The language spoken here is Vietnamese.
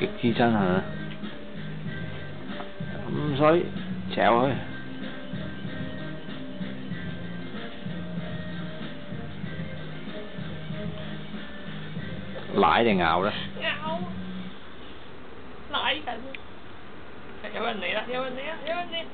極之真係唔使嚼佢。奶定咬咧？咬，奶緊，有人嚟啦！有人嚟啦！有人嚟！